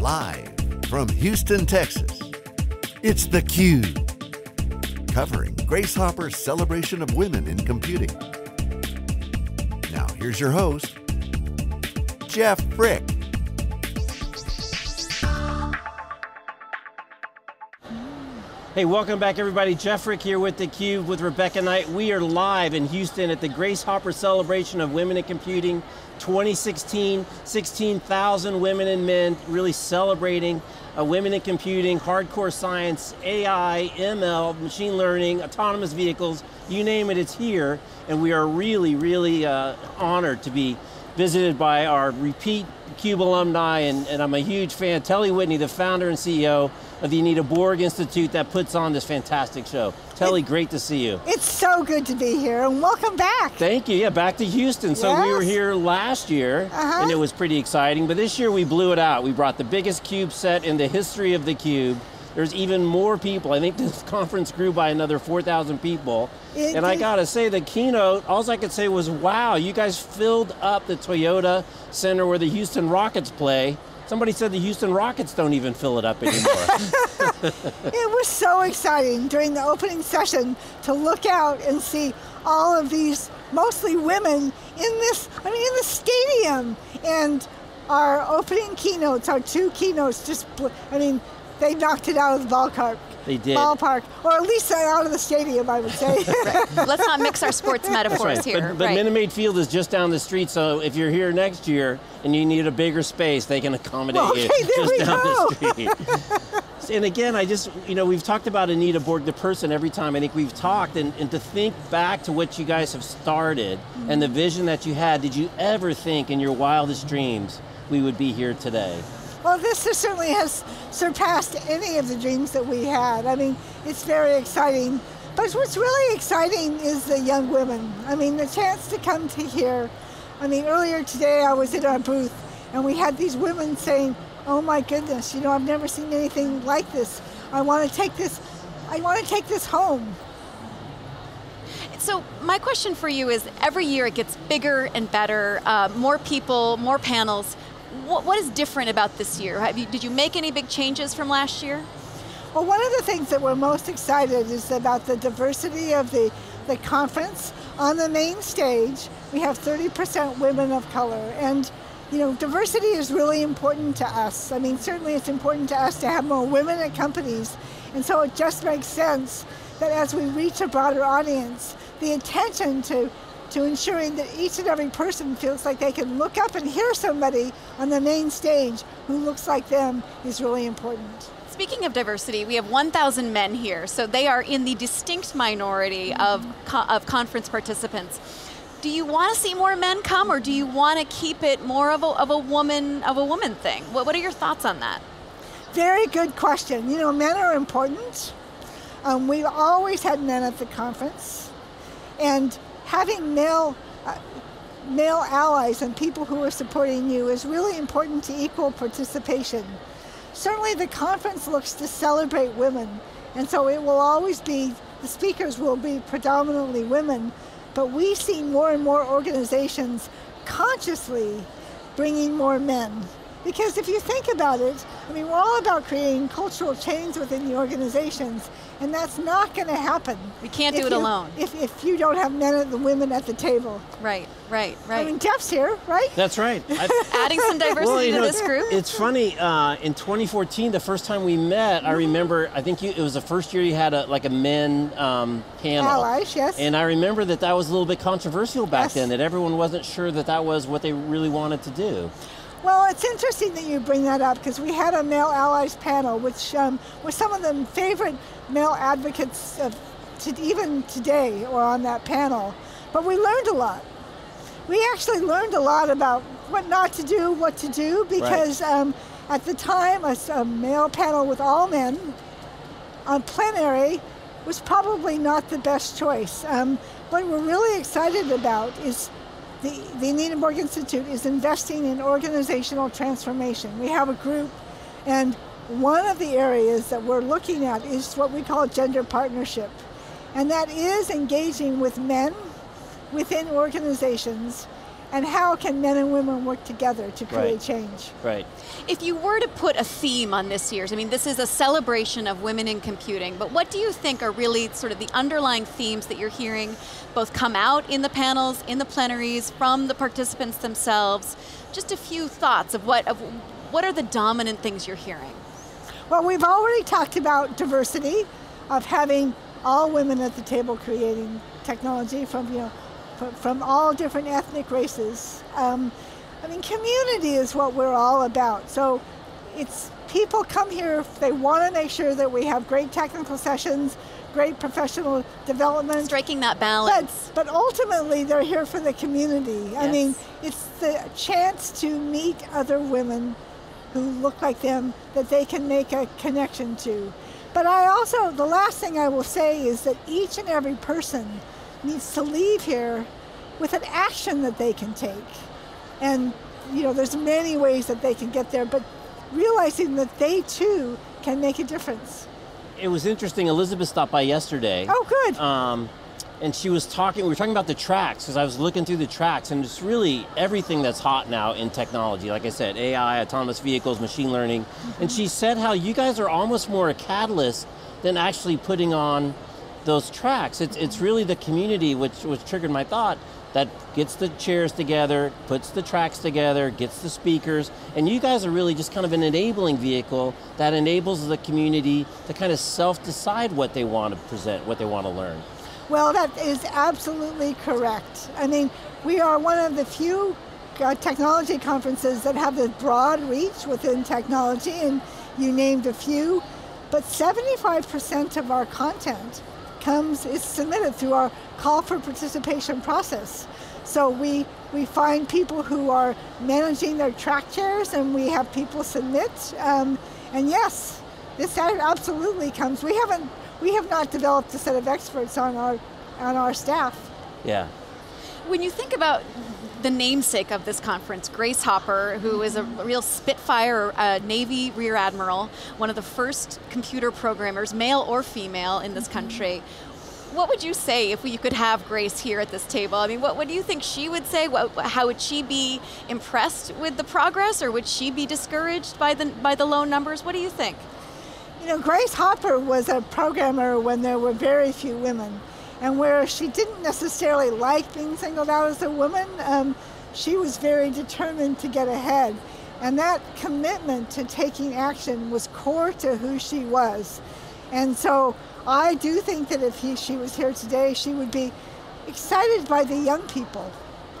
Live from Houston, Texas, it's theCUBE. Covering Grace Hopper's celebration of women in computing. Now here's your host, Jeff Frick. Hey, welcome back everybody. Jeff Frick here with theCUBE with Rebecca Knight. We are live in Houston at the Grace Hopper Celebration of Women in Computing 2016. 16,000 women and men really celebrating uh, women in computing, hardcore science, AI, ML, machine learning, autonomous vehicles, you name it, it's here. And we are really, really uh, honored to be visited by our repeat CUBE alumni, and, and I'm a huge fan, Telle Whitney, the founder and CEO of the Anita Borg Institute that puts on this fantastic show. Telly, great to see you. It's so good to be here, and welcome back. Thank you, yeah, back to Houston. So we were here last year, uh -huh. and it was pretty exciting, but this year we blew it out. We brought the biggest CUBE set in the history of the CUBE, there's even more people. I think this conference grew by another 4,000 people. It and I gotta say, the keynote, all I could say was, wow, you guys filled up the Toyota Center where the Houston Rockets play. Somebody said the Houston Rockets don't even fill it up anymore. it was so exciting during the opening session to look out and see all of these, mostly women, in this, I mean, in the stadium. And our opening keynotes, our two keynotes, just, I mean, they knocked it out of the ballpark. They did. Ballpark, or at least out of the stadium, I would say. Let's not mix our sports metaphors right. here. But, but right. Minute Maid Field is just down the street, so if you're here next year and you need a bigger space, they can accommodate well, okay, you just down go. the street. and again, I just, you know, we've talked about Anita Borg, the person, every time I think we've talked, and, and to think back to what you guys have started mm -hmm. and the vision that you had, did you ever think in your wildest dreams we would be here today? Well, this certainly has surpassed any of the dreams that we had. I mean, it's very exciting. But what's really exciting is the young women. I mean, the chance to come to here. I mean, earlier today I was in our booth and we had these women saying, oh my goodness, you know, I've never seen anything like this. I want to take this, I want to take this home. So my question for you is, every year it gets bigger and better, uh, more people, more panels what, what is different about this year? You, did you make any big changes from last year? Well, one of the things that we're most excited is about the diversity of the, the conference. On the main stage, we have 30% women of color, and you know, diversity is really important to us. I mean, certainly it's important to us to have more women at companies, and so it just makes sense that as we reach a broader audience, the attention to to ensuring that each and every person feels like they can look up and hear somebody on the main stage who looks like them is really important. Speaking of diversity, we have 1,000 men here, so they are in the distinct minority mm -hmm. of, co of conference participants. Do you want to see more men come, or do you want to keep it more of a, of a woman of a woman thing? What, what are your thoughts on that? Very good question. You know, men are important. Um, we've always had men at the conference, and having male uh, male allies and people who are supporting you is really important to equal participation. Certainly the conference looks to celebrate women, and so it will always be, the speakers will be predominantly women, but we see more and more organizations consciously bringing more men. Because if you think about it, I mean, we're all about creating cultural change within the organizations, and that's not going to happen. We can't do it you, alone. If, if you don't have men and the women at the table. Right, right, right. I mean, Jeff's here, right? That's right. Adding some diversity well, to know, this group. It's funny, uh, in 2014, the first time we met, I remember, I think you, it was the first year you had a, like a men um, panel. Allies, yes. And I remember that that was a little bit controversial back yes. then, that everyone wasn't sure that that was what they really wanted to do. Well, it's interesting that you bring that up because we had a male allies panel, which um, was some of the favorite male advocates of to even today or on that panel. But we learned a lot. We actually learned a lot about what not to do, what to do, because right. um, at the time, a, a, male panel with all men on plenary was probably not the best choice. Um, what we're really excited about is the, the Anita Borg Institute is investing in organizational transformation. We have a group, and one of the areas that we're looking at is what we call gender partnership. And that is engaging with men within organizations and how can men and women work together to create Right. change. Right. If you were to put a theme on this year's, I mean, this is a celebration of women in computing, but what do you think are really sort of the underlying themes that you're hearing both come out in the panels, in the plenaries, from the participants themselves? Just a few thoughts of what, of what are the dominant things you're hearing? Well, we've already talked about diversity, of having all women at the table creating technology from you know from, all different ethnic races. Um, I mean, community is what we're all about. So it's people come here if they want to make sure that we have great technical sessions, great professional development. Striking that balance. but ultimately, they're here for the community. I mean, it's the chance to meet other women who look like them that they can make a connection to. But I also, the last thing I will say is that each and every person needs to leave here with an action that they can take. And, you know, there's many ways that they can get there, but realizing that they too can make a difference. It was interesting. Elizabeth stopped by yesterday. Oh, good. Um, and she was talking, we were talking about the tracks, because I was looking through the tracks, and it's really everything that's hot now in technology. Like I said, AI, autonomous vehicles, machine learning. And she said how you guys are almost more a catalyst than actually putting on those tracks. It's, it's really the community, which, which triggered my thought, that gets the chairs together, puts the tracks together, gets the speakers, and you guys are really just kind of an enabling vehicle that enables the community to kind of self-decide what they want to present, what they want to learn. Well, that is absolutely correct. I mean, we are one of the few uh, technology conferences that have this broad reach within technology, and you named a few. But 75% of our content comes is submitted through our call for participation process. So we we find people who are managing their track chairs, and we have people submit. Um, and yes, this absolutely comes. We haven't we have not developed a set of experts on our on our staff. Yeah. When you think about the namesake of this conference, Grace Hopper, who is a real Spitfire uh, Navy Rear Admiral, one of the first computer programmers, male or female, in this country. What would you say if you could have Grace here at this table? I mean, what, what do you think she would say? What, how would she be impressed with the progress, or would she be discouraged by the by the low numbers? What do you think? You know, Grace Hopper was a programmer when there were very few women, and where she didn't necessarily like being singled out as a woman, um, she was very determined to get ahead. And that commitment to taking action was core to who she was. And so I do think that if he, she was here today, she would be excited by the young people.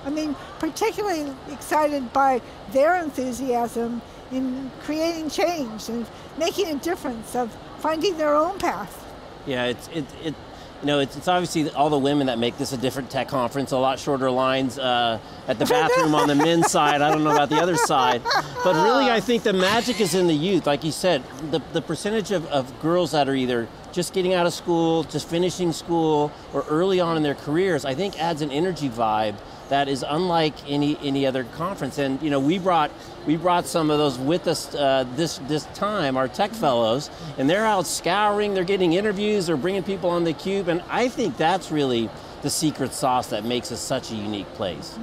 I mean, particularly excited by their enthusiasm in creating change and making a difference, of finding their own path. Yeah, it's it, it you know it's, it's obviously all the women that make this a different tech conference. A lot shorter lines uh, at the bathroom on the men's side. I don't know about the other side, but really I think the magic is in the youth. Like you said, the the percentage of, of girls that are either just getting out of school, just finishing school, or early on in their careers, I think adds an energy vibe that is unlike any any other conference. And you know, we brought we brought some of those with us uh, this this time, our tech fellows, and they're out scouring, they're getting interviews, they're bringing people on the cube, and I think that's really the secret sauce that makes us such a unique place.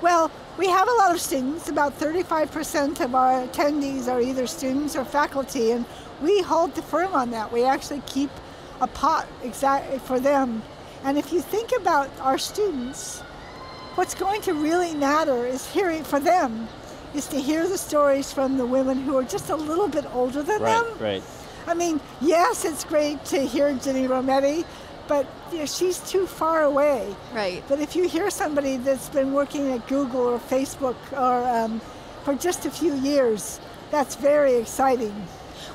Well, we have a lot of students. About 35% of our attendees are either students or faculty, and we hold the firm on that. We actually keep a pot exactly for them. And if you think about our students, what's going to really matter is hearing for them is to hear the stories from the women who are just a little bit older than Right, them. right. I mean, yes, it's great to hear Ginni Rometty, but you know, she's too far away. Right. But if you hear somebody that's been working at Google or Facebook or um, for just a few years, that's very exciting.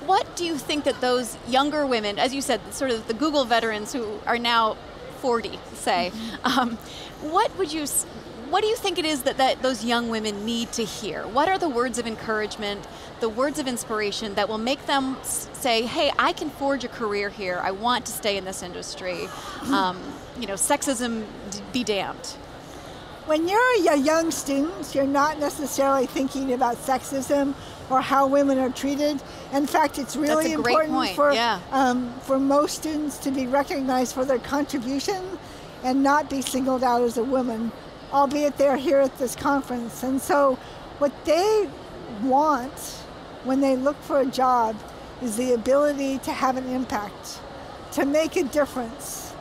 What do you think that those younger women, as you said, sort of the Google veterans who are now 40, say, um, what would you, what do you think it is that, that those young women need to hear? What are the words of encouragement, the words of inspiration that will make them say, hey, I can forge a career here. I want to stay in this industry. Um, you know, sexism d- be damned. When you're a young student, you're not necessarily thinking about sexism or how women are treated. In fact, it's really important point, for yeah. um, for most students to be recognized for their contribution and not be singled out as a woman albeit they're here at this conference. And so, what they want when they look for a job is the ability to have an impact, to make a difference.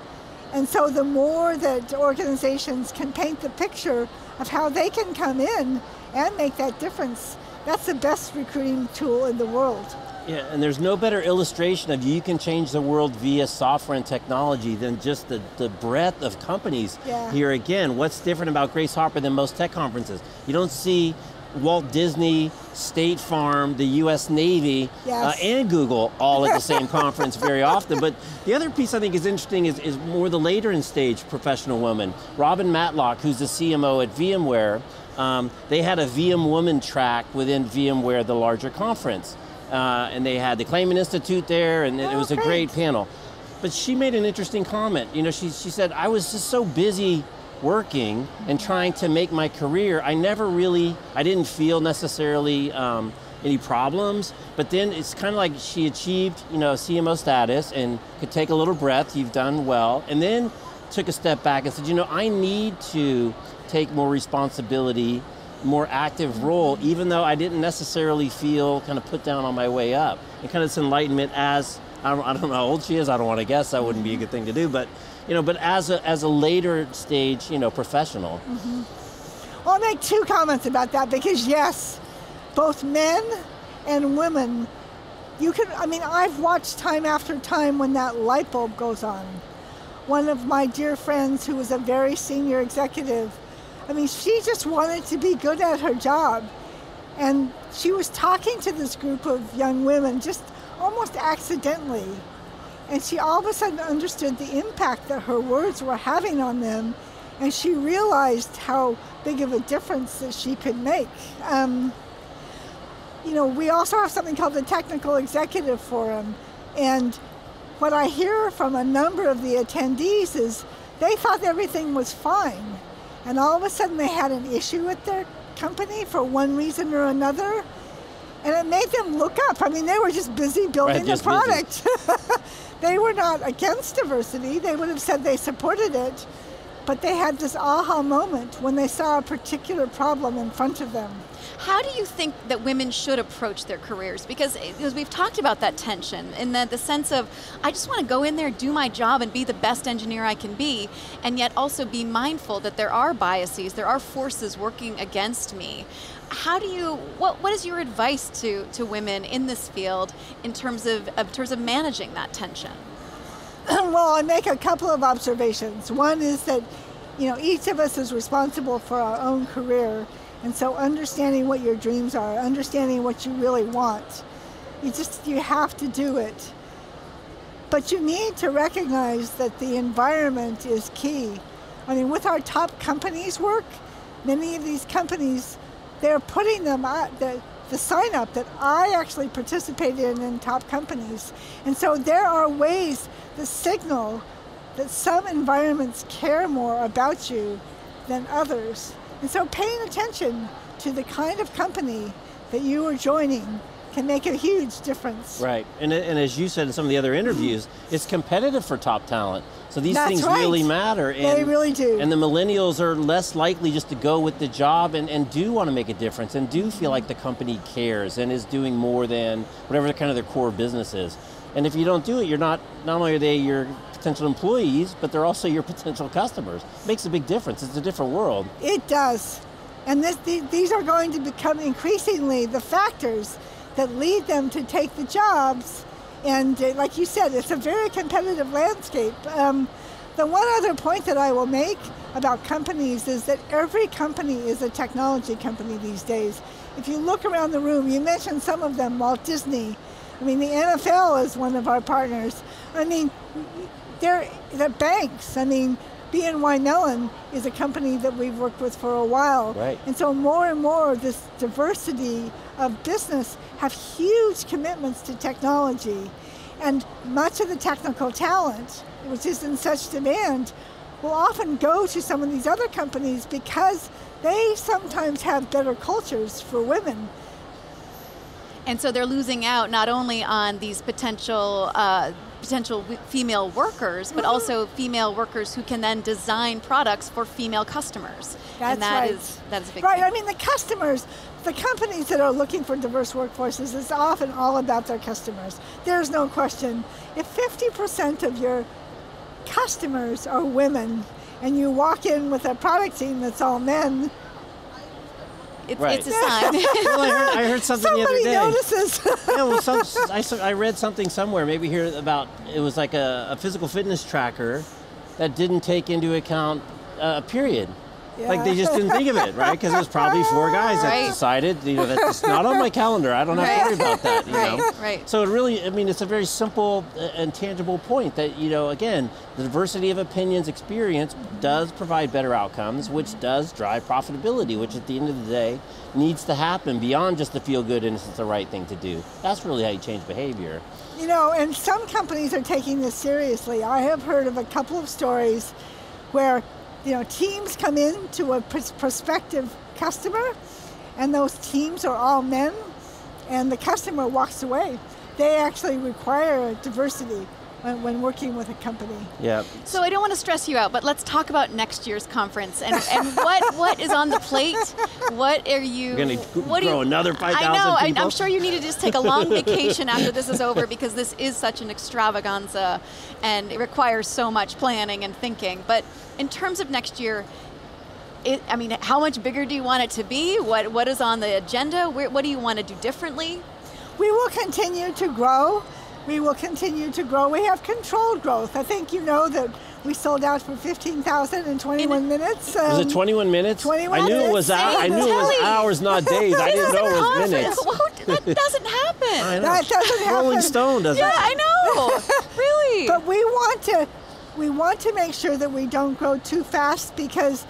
And so, the more that organizations can paint the picture of how they can come in and make that difference, that's the best recruiting tool in the world. Yeah, and there's no better illustration of you can change the world via software and technology than just the, the breadth of companies Yeah. here again. What's different about Grace Hopper than most tech conferences? You don't see Walt Disney, State Farm, the US Navy, Yes. uh, and Google all at the same conference very often. But the other piece I think is interesting is, is more the later in stage professional women. Robin Matlock, who's the CMO at VMware, um, they had a VM Woman track within VMware, the larger conference. Uh, and they had the Clayman Institute there, and it Oh, was a great. great panel. But she made an interesting comment. You know, she, she said, I was just so busy working and trying to make my career, I never really, I didn't feel necessarily um, any problems, but then it's kind of like she achieved, you know, CMO status and could take a little breath, you've done well, and then took a step back and said, you know, I need to take more responsibility, more active role, even though I didn't necessarily feel kind of put down on my way up. And kind of this enlightenment as, I don't, know how old she is, I don't want to guess, that wouldn't be a good thing to do, but, you know, but as a, as a later stage, you know, professional. Mm-hmm. Well, I'll make two comments about that because, yes, both men and women, you can, I mean, I've watched time after time when that light bulb goes on. One of my dear friends who was a very senior executive, I mean, she just wanted to be good at her job. And she was talking to this group of young women just almost accidentally. And she all of a sudden understood the impact that her words were having on them. And she realized how big of a difference that she could make. Um, you know, we also have something called the Technical Executive Forum. And what I hear from a number of the attendees is they thought everything was fine. And all of a sudden they had an issue with their company for one reason or another. And it made them look up. I mean, they were just busy building just the product. they were not against diversity. They would have said they supported it. But they had this aha moment when they saw a particular problem in front of them. How do you think that women should approach their careers? Because, eh, because we've talked about that tension and the, the sense of, I just want to go in there, do my job, and be the best engineer I can be, and yet also be mindful that there are biases, there are forces working against me. How do you, what, what is your advice to, to women in this field in terms of, of, terms of managing that tension? well, I make a couple of observations. One is that, you know, each of us is responsible for our own career, and so understanding what your dreams are, understanding what you really want, you just you have to do it. But you need to recognize that the environment is key. I mean, with our top companies work, many of these companies, they're putting them out, the, sign up that I actually participated in in top companies. And so there are ways to signal that some environments care more about you than others. And so paying attention to the kind of company that you are joining can make a huge difference. Right, and, and as you said in some of the other interviews, it's competitive for top talent. So these That's things right. really matter. And, They really do. And the millennials are less likely just to go with the job and, and do want to make a difference and do feel like the company cares and is doing more than whatever kind of their core business is. And if you don't do it, you're not, not only are they your potential employees, but they're also your potential customers. makes a big difference. It's a different world. It does. And this, these are going to become increasingly the factors that lead them to take the jobs. And uh, like you said, it's a very competitive landscape. Um, the one other point that I will make about companies is that every company is a technology company these days. If you look around the room, you mentioned some of them, Walt Disney. I mean, the NFL is one of our partners. I mean, they're the banks. I mean, BNY Mellon is a company that we've worked with for a while. Right. And so more and more of this diversity of business have huge commitments to technology. And much of the technical talent, which is in such demand, will often go to some of these other companies because they sometimes have better cultures for women. And so they're losing out not only on these potential uh, potential female workers, but mm-hmm. also female workers who can then design products for female customers. That's and that right. is- that is a big Right. thing. I mean, the customers, the companies that are looking for diverse workforces, is often all about their customers. There's no question. If 50% of your customers are women, and you walk in with a product team that's all men, It's, Right. it's a sign. Well, I heard, I heard something the other day. somebody day. notices. yeah, well, some, I, s- I read something somewhere, maybe here about it was like a, a physical fitness tracker that didn't take into account uh, a period. Like they just didn't think of it, right? Because it was probably four guys that Right. decided, you know, that's not on my calendar. I don't have to worry about that, you Right, know. right. So it really, I mean, it's a very simple uh, and tangible point that you know, again, the diversity of opinions, experience does provide better outcomes, which does drive profitability, which at the end of the day needs to happen beyond just the feel good and it's the right thing to do. That's really how you change behavior. You know, and some companies are taking this seriously. I have heard of a couple of stories where, you know, teams come in to a pros- prospective customer, and those teams are all men, and the customer walks away. They actually require diversity when, when working with a company. Yeah. So I don't want to stress you out, but let's talk about next year's conference and, and what, what is on the plate. What are you? We're gonna what do grow you, another I 5,000 know. I, people? I'm sure you need to just take a long vacation after this is over because this is such an extravaganza, and it requires so much planning and thinking. But in terms of next year. It, I mean, how much bigger do you want it to be? What What is on the agenda? Where, what do you want to do differently? We will continue to grow. We will continue to grow. We have controlled growth. I think you know that we sold out for 15,000 in 21 minutes. Was Um, it 21 minutes? 21 I knew it was. minutes. hou- I knew it was hours, not days. I didn't know it was minutes. That doesn't happen. I know. That doesn't happen. Rolling Stone doesn't. Yeah, I know. really. But we want to we want to make sure that we don't grow too fast because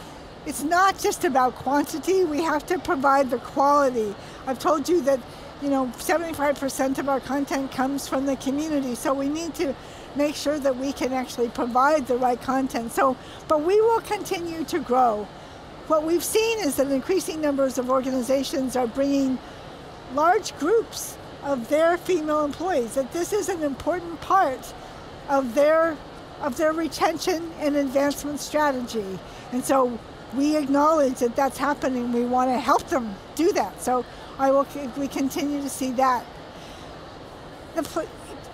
it's not just about quantity. We have to provide the quality. I've told you that you know 75% of our content comes from the community, so we need to make sure that we can actually provide the right content. So, but we will continue to grow. What we've seen is that increasing numbers of organizations are bringing large groups of their female employees that this is an important part of their of their retention and advancement strategy and so we acknowledge that that's happening we want to help them do that so i will we continue to see that the,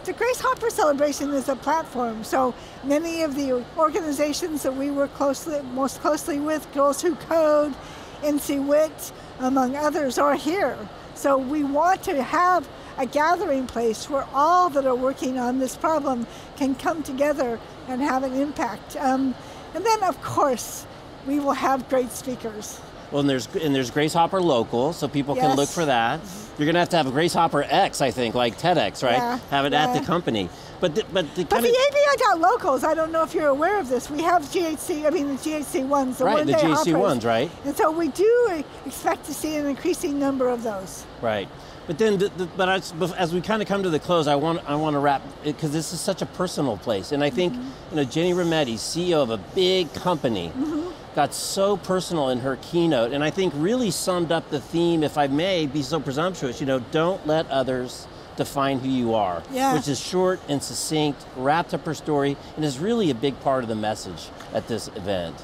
the Grace Hopper celebration is a platform. So many of the organizations that we work closely, most closely with, Girls Who Code, NCWIT, among others, are here. So we want to have a gathering place where all that are working on this problem can come together and have an impact. Um, and then, of course, we will have great speakers. Well, and there's and there's Grace Hopper local, so people can look for that. You're gonna have to have a Grace Hopper X, I think, like TEDx, right? Yeah, Have it at the company. But the, but the But the ABI locals, I don't know if you're aware of this. We have GHC, I mean the GHC ones, the right, the GC hoppers. ones, right? And so we do expect to see an increasing number of those. Right. But then, the, the, but as, as we kind of come to the close, I want I want to wrap because this is such a personal place, and I think Mm-hmm. you know Ginni Rometty, CEO of a big company, Mm-hmm. Got so personal in her keynote, and I think really summed up the theme. If I may be so presumptuous, you know, don't let others define who you are, Yeah. which is short and succinct, wrapped up her story, and is really a big part of the message at this event.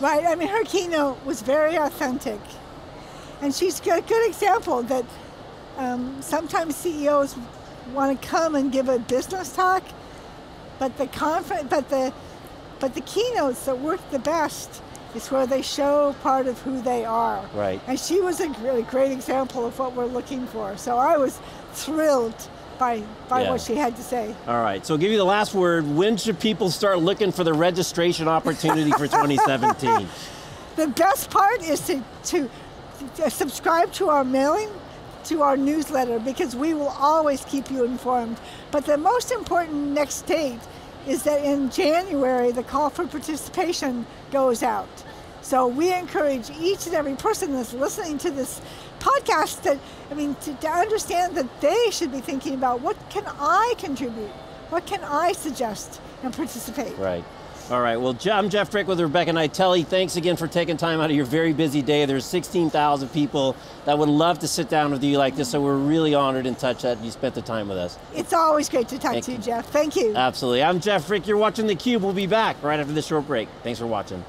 Right, I mean her keynote was very authentic. And she's a good example that um, sometimes CEOs want to come and give a business talk, but the conference, but the, but the keynotes that work the best is where they show part of who they are. Right. And she was a really great example of what we're looking for. So I was thrilled by by Yeah. what she had to say. All right, so I'll give you the last word. When should people start looking for the registration opportunity for 2017? The best part is to, to, to subscribe to our mailing, to our newsletter, because we will always keep you informed. But the most important next date is that in January, the call for participation goes out. So we encourage each and every person that's listening to this podcast that, I mean, to, to understand that they should be thinking about what can I contribute? What can I suggest and participate? Right. All right, well, I'm Jeff Frick with Rebecca Knight Telle. Thanks again for taking time out of your very busy day. There's 16,000 people that would love to sit down with you like this, so we're really honored and touched that you spent the time with us. It's always great to talk Thank to you, Jeff. Thank you. Absolutely. I'm Jeff Frick. You're watching theCUBE. We'll be back right after this short break. Thanks for watching.